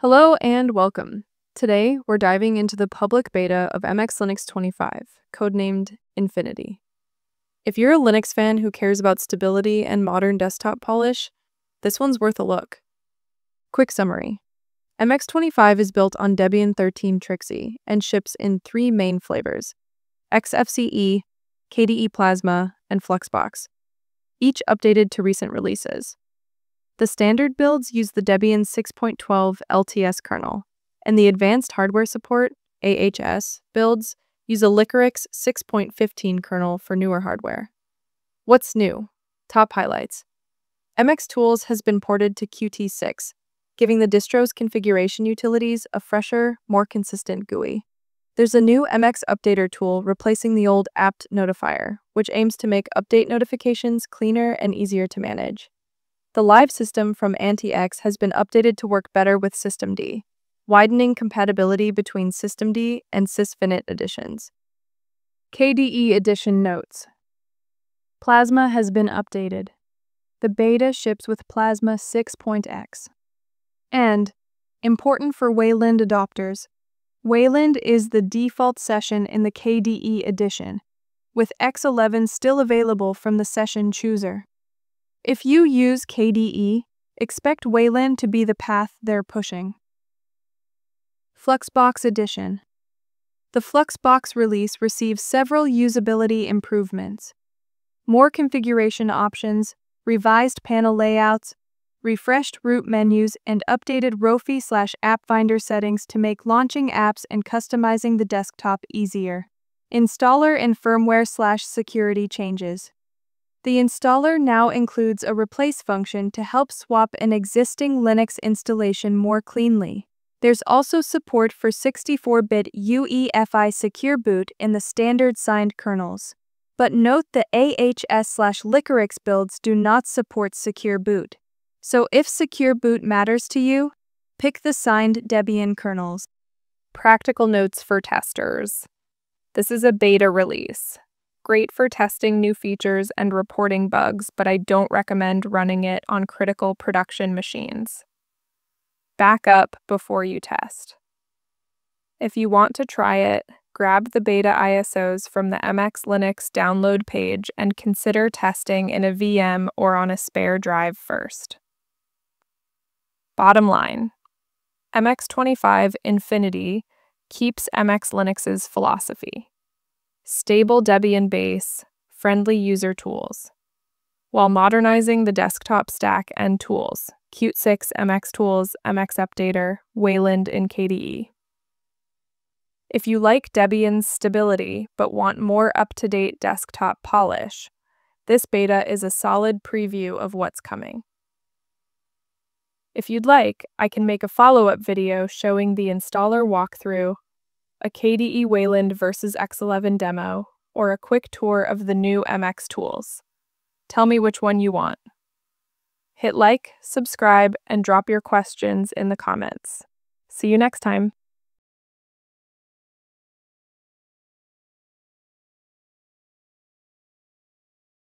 Hello and welcome. Today, we're diving into the public beta of MX Linux 25, codenamed Infinity. If you're a Linux fan who cares about stability and modern desktop polish, this one's worth a look. Quick summary MX25 is built on Debian 13 Trixie and ships in three main flavors XFCE, KDE Plasma, and Fluxbox, each updated to recent releases. The standard builds use the Debian 6.12 LTS kernel, and the advanced hardware support AHS builds use a Liquorix 6.15 kernel for newer hardware. What's new? Top highlights. MX Tools has been ported to Qt6, giving the distro's configuration utilities a fresher, more consistent GUI. There's a new MX Updater tool replacing the old apt notifier, which aims to make update notifications cleaner and easier to manage. The live system from AntiX has been updated to work better with systemd, widening compatibility between systemd and sysVinit editions. KDE edition notes Plasma has been updated. The beta ships with Plasma 6.x. And, important for Wayland adopters, Wayland is the default session in the KDE edition, with X11 still available from the session chooser. If you use KDE, expect Wayland to be the path they're pushing. Fluxbox Edition The Fluxbox release receives several usability improvements. More configuration options, revised panel layouts, refreshed root menus, and updated Rofi slash AppFinder settings to make launching apps and customizing the desktop easier. Installer and firmware slash security changes. The installer now includes a replace function to help swap an existing Linux installation more cleanly. There's also support for 64-bit UEFI secure boot in the standard signed kernels. But note the AHS/Liquorix builds do not support secure boot. So if secure boot matters to you, pick the signed Debian kernels. Practical notes for testers. This is a beta release great for testing new features and reporting bugs, but I don't recommend running it on critical production machines. Back up before you test. If you want to try it, grab the beta ISOs from the MX Linux download page and consider testing in a VM or on a spare drive first. Bottom line MX25 Infinity keeps MX Linux's philosophy stable Debian base, friendly user tools, while modernizing the desktop stack and tools, Qt6, MX Tools, MX Updater, Wayland, and KDE. If you like Debian's stability but want more up-to-date desktop polish, this beta is a solid preview of what's coming. If you'd like, I can make a follow-up video showing the installer walkthrough a KDE Wayland versus X11 demo, or a quick tour of the new MX tools. Tell me which one you want. Hit like, subscribe, and drop your questions in the comments. See you next time.